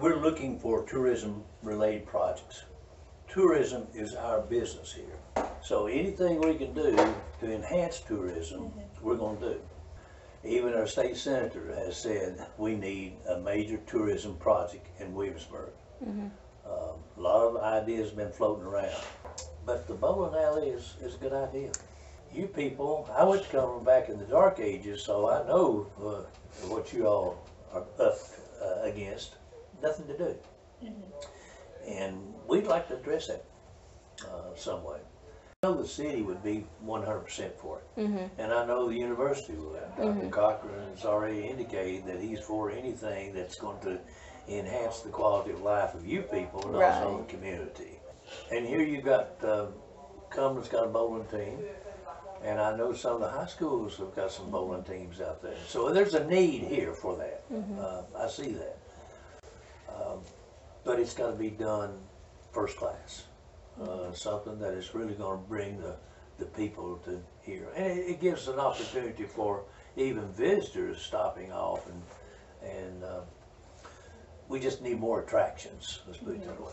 we're looking for tourism-related projects. Tourism is our business here. So anything we can do to enhance tourism, we're gonna do. Even our state senator has said we need a major tourism project in Williamsburg. Um, A lot of ideas have been floating around, but the bowling alley is, is a good idea. You people, I went to Cumberland back in the dark ages, so I know uh, what you all are up uh, against. Nothing to do. And we'd like to address that uh, some way. I know the city would be one hundred percent for it. And I know the university would. Dr. Cochran has already indicated that he's for anything that's going to enhance the quality of life of you people and also Right. the community. And here you've got, uh, Cumberland's got a bowling team. And I know some of the high schools have got some bowling teams out there. So there's a need here for that. Uh, I see that. Um, But it's gotta be done first class. Uh, something that is really gonna bring the, the people to here. And it, it gives an opportunity for even visitors stopping off and, and, uh, we just need more attractions, let's put it that way.